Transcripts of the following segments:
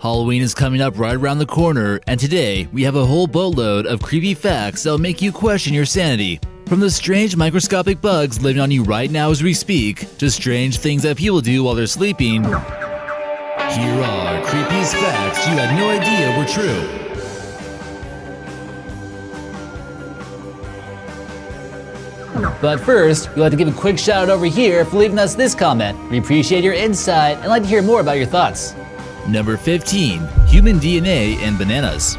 Halloween is coming up right around the corner, and today we have a whole boatload of creepy facts that will make you question your sanity. From the strange microscopic bugs living on you right now as we speak, to strange things that people do while they're sleeping, here are creepiest facts you had no idea were true. But first, we'd like to give a quick shout out over here for leaving us this comment. We appreciate your insight and like to hear more about your thoughts. Number 15 Human DNA and Bananas.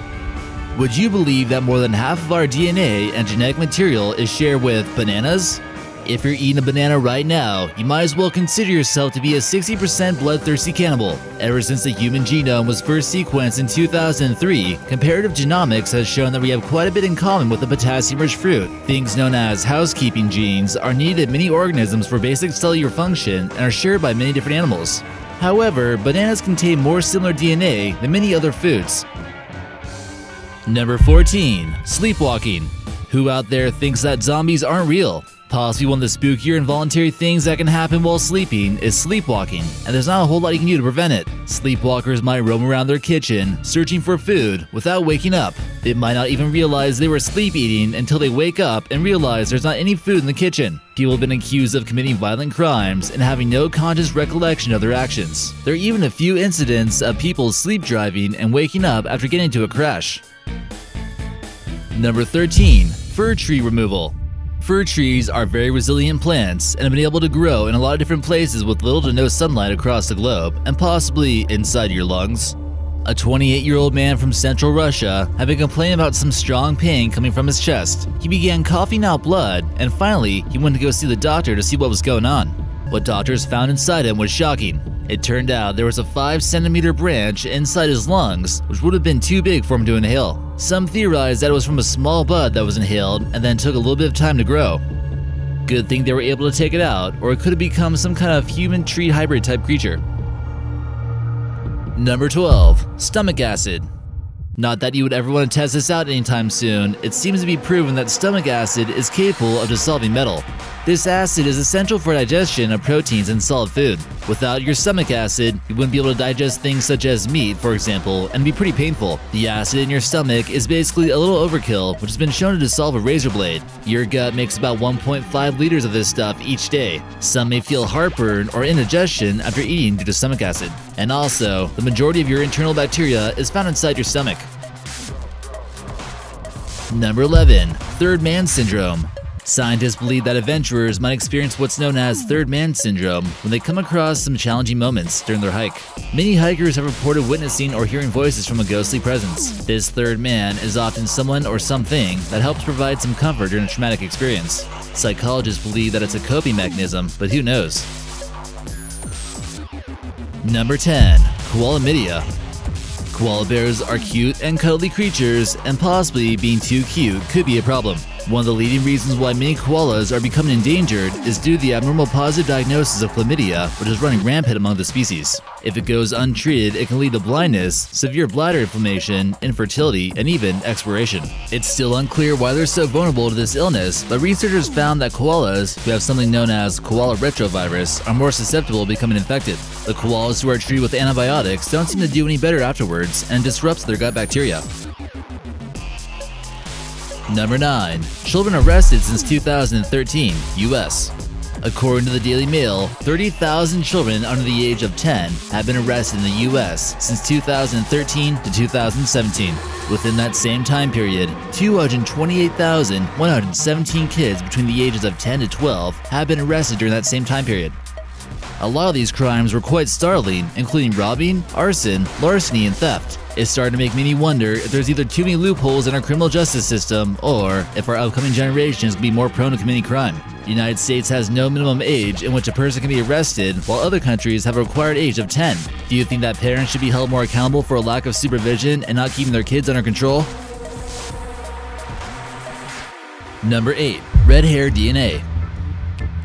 Would you believe that more than half of our DNA and genetic material is shared with bananas? If you're eating a banana right now, you might as well consider yourself to be a 60% bloodthirsty cannibal. Ever since the human genome was first sequenced in 2003, comparative genomics has shown that we have quite a bit in common with the potassium-rich fruit. Things known as housekeeping genes are needed in many organisms for basic cellular function and are shared by many different animals. However, bananas contain more similar DNA than many other foods. Number 14. Sleepwalking. Who out there thinks that zombies aren't real? Possibly one of the spookier involuntary things that can happen while sleeping is sleepwalking, and there's not a whole lot you can do to prevent it. Sleepwalkers might roam around their kitchen, searching for food, without waking up. They might not even realize they were sleep eating until they wake up and realize there's not any food in the kitchen. People have been accused of committing violent crimes and having no conscious recollection of their actions. There are even a few incidents of people sleep driving and waking up after getting into a crash. Number 13. Fir tree removal. Fir trees are very resilient plants and have been able to grow in a lot of different places with little to no sunlight across the globe, and possibly inside your lungs. A 28 year old man from central Russia had been complaining about some strong pain coming from his chest. He began coughing out blood, and finally, he went to go see the doctor to see what was going on. What doctors found inside him was shocking. It turned out there was a 5 centimeter branch inside his lungs, which would have been too big for him to inhale. Some theorized that it was from a small bud that was inhaled and then took a little bit of time to grow. Good thing they were able to take it out, or it could have become some kind of human tree hybrid type creature. Number 12. Stomach acid. Not that you would ever want to test this out anytime soon, it seems to be proven that stomach acid is capable of dissolving metal. This acid is essential for digestion of proteins in solid food. Without your stomach acid, you wouldn't be able to digest things such as meat, for example, and be pretty painful. The acid in your stomach is basically a little overkill, which has been shown to dissolve a razor blade. Your gut makes about 1.5 liters of this stuff each day. Some may feel heartburn or indigestion after eating due to stomach acid. And also, the majority of your internal bacteria is found inside your stomach. Number 11. Third Man Syndrome. Scientists believe that adventurers might experience what's known as third man syndrome when they come across some challenging moments during their hike. Many hikers have reported witnessing or hearing voices from a ghostly presence. This third man is often someone or something that helps provide some comfort during a traumatic experience. Psychologists believe that it's a coping mechanism, but who knows? Number 10. Koalamidia. Koala bears are cute and cuddly creatures, and possibly being too cute could be a problem. One of the leading reasons why many koalas are becoming endangered is due to the abnormal positive diagnosis of chlamydia, which is running rampant among the species. If it goes untreated, it can lead to blindness, severe bladder inflammation, infertility, and even expiration. It's still unclear why they're so vulnerable to this illness, but researchers found that koalas who have something known as koala retrovirus are more susceptible to becoming infected. The koalas who are treated with antibiotics don't seem to do any better afterwards and disrupts their gut bacteria. Number 9. Children arrested since 2013, US. According to the Daily Mail, 30,000 children under the age of 10 have been arrested in the US since 2013 to 2017. Within that same time period, 228,117 kids between the ages of 10 to 12 have been arrested during that same time period. A lot of these crimes were quite startling, including robbing, arson, larceny, and theft. It's starting to make me wonder if there's either too many loopholes in our criminal justice system or if our upcoming generations will be more prone to committing crime. The United States has no minimum age in which a person can be arrested, while other countries have a required age of 10. Do you think that parents should be held more accountable for a lack of supervision and not keeping their kids under control? Number 8. Red hair DNA.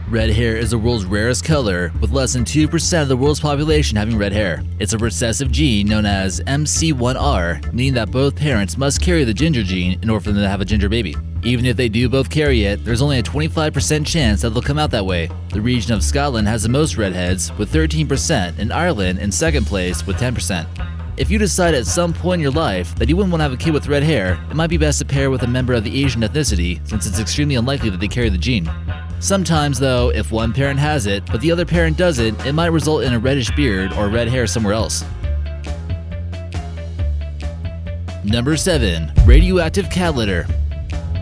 Red hair is the world's rarest color, with less than 2% of the world's population having red hair. It's a recessive gene known as MC1R, meaning that both parents must carry the ginger gene in order for them to have a ginger baby. Even if they do both carry it, there's only a 25% chance that they'll come out that way. The region of Scotland has the most redheads, with 13%, and Ireland in second place with 10%. If you decide at some point in your life that you wouldn't want to have a kid with red hair, it might be best to pair with a member of the Asian ethnicity since it's extremely unlikely that they carry the gene. Sometimes, though, if one parent has it but the other parent doesn't, it might result in a reddish beard or red hair somewhere else. Number 7. Radioactive cat litter.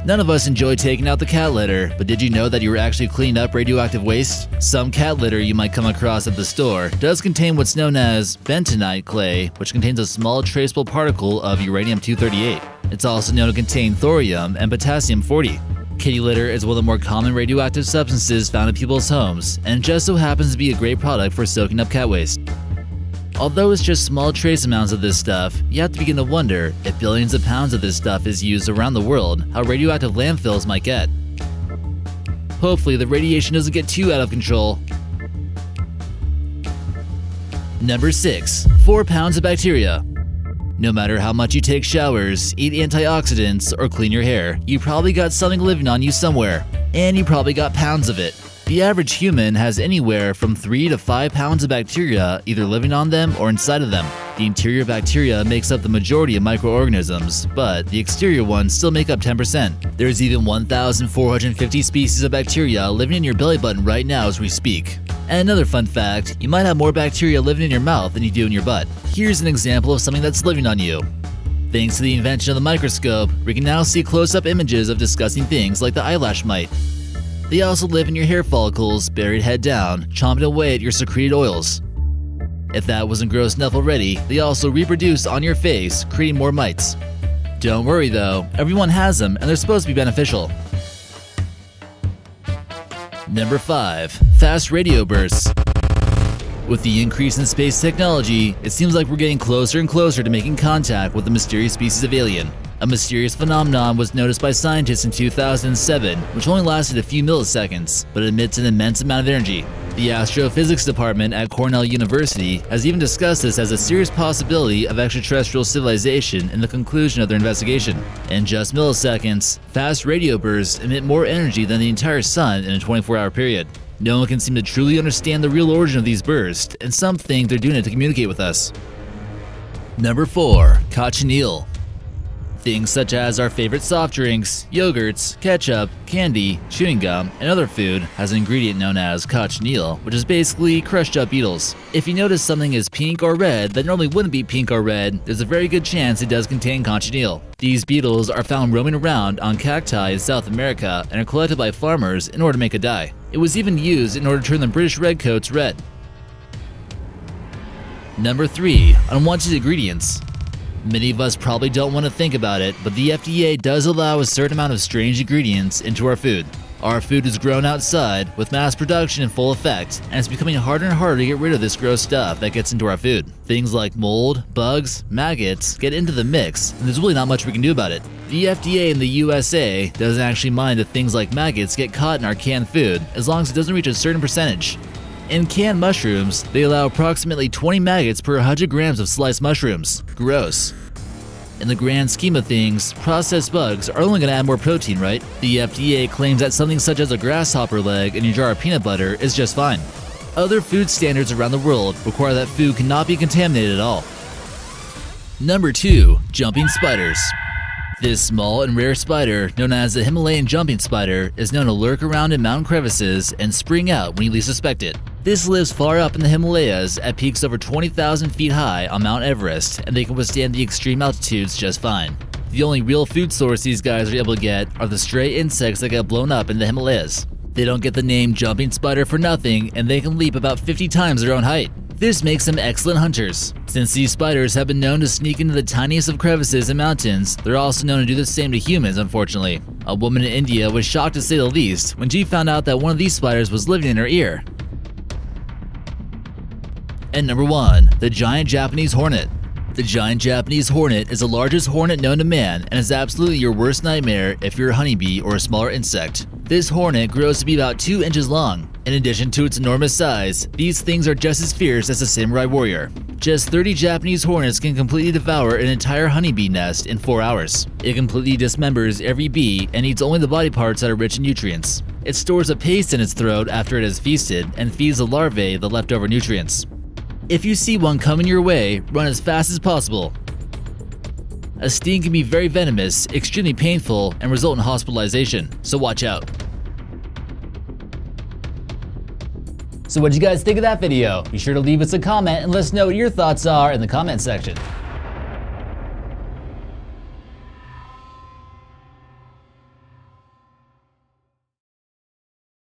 None of us enjoy taking out the cat litter, but did you know that you are actually cleaning up radioactive waste? Some cat litter you might come across at the store does contain what's known as bentonite clay, which contains a small traceable particle of uranium-238. It's also known to contain thorium and potassium-40. Kitty litter is one of the more common radioactive substances found in people's homes, and just so happens to be a great product for soaking up cat waste. Although it's just small trace amounts of this stuff, you have to begin to wonder if billions of pounds of this stuff is used around the world, how radioactive landfills might get. Hopefully, the radiation doesn't get too out of control. Number 6. 4 pounds of bacteria. No matter how much you take showers, eat antioxidants, or clean your hair, you probably got something living on you somewhere. And you probably got pounds of it. The average human has anywhere from 3 to 5 pounds of bacteria either living on them or inside of them. The interior bacteria makes up the majority of microorganisms, but the exterior ones still make up 10%. There's even 1,450 species of bacteria living in your belly button right now as we speak. And another fun fact, you might have more bacteria living in your mouth than you do in your butt. Here's an example of something that's living on you. Thanks to the invention of the microscope, we can now see close-up images of disgusting things like the eyelash mite. They also live in your hair follicles, buried head down, chomping away at your secreted oils. If that wasn't gross enough already, they also reproduce on your face, creating more mites. Don't worry though, everyone has them and they're supposed to be beneficial. Number 5. Fast Radio Bursts With the increase in space technology, it seems like we're getting closer and closer to making contact with a mysterious species of alien. A mysterious phenomenon was noticed by scientists in 2007, which only lasted a few milliseconds, but emits an immense amount of energy. The astrophysics department at Cornell University has even discussed this as a serious possibility of extraterrestrial civilization in the conclusion of their investigation. In just milliseconds, fast radio bursts emit more energy than the entire sun in a 24 hour period. No one can seem to truly understand the real origin of these bursts, and some think they're doing it to communicate with us. Number 4. Cochineal Things such as our favorite soft drinks, yogurts, ketchup, candy, chewing gum, and other food has an ingredient known as cochineal, which is basically crushed up beetles. If you notice something is pink or red that normally wouldn't be pink or red, there's a very good chance it does contain cochineal. These beetles are found roaming around on cacti in South America and are collected by farmers in order to make a dye. It was even used in order to turn the British redcoats red. Number 3. Unwanted Ingredients Many of us probably don't want to think about it, but the FDA does allow a certain amount of strange ingredients into our food. Our food is grown outside, with mass production in full effect, and it's becoming harder and harder to get rid of this gross stuff that gets into our food. Things like mold, bugs, maggots get into the mix, and there's really not much we can do about it. The FDA in the USA doesn't actually mind if things like maggots get caught in our canned food, as long as it doesn't reach a certain percentage. In canned mushrooms, they allow approximately 20 maggots per 100 grams of sliced mushrooms. Gross. In the grand scheme of things, processed bugs are only going to add more protein, right? The FDA claims that something such as a grasshopper leg in your jar of peanut butter is just fine. Other food standards around the world require that food cannot be contaminated at all. Number 2. Jumping Spiders this small and rare spider, known as the Himalayan jumping spider, is known to lurk around in mountain crevices and spring out when you least suspect it. This lives far up in the Himalayas at peaks over 20,000 feet high on Mount Everest, and they can withstand the extreme altitudes just fine. The only real food source these guys are able to get are the stray insects that get blown up in the Himalayas. They don't get the name jumping spider for nothing, and they can leap about 50 times their own height. This makes them excellent hunters. Since these spiders have been known to sneak into the tiniest of crevices and mountains, they're also known to do the same to humans, unfortunately. A woman in India was shocked to say the least when she found out that one of these spiders was living in her ear. And number 1. The Giant Japanese Hornet the giant Japanese hornet is the largest hornet known to man and is absolutely your worst nightmare if you're a honeybee or a smaller insect. This hornet grows to be about 2 inches long. In addition to its enormous size, these things are just as fierce as a samurai warrior. Just 30 Japanese hornets can completely devour an entire honeybee nest in 4 hours. It completely dismembers every bee and eats only the body parts that are rich in nutrients. It stores a paste in its throat after it has feasted and feeds the larvae the leftover nutrients. If you see one coming your way, run as fast as possible. A sting can be very venomous, extremely painful, and result in hospitalization, so watch out. So what did you guys think of that video? Be sure to leave us a comment and let us know what your thoughts are in the comment section.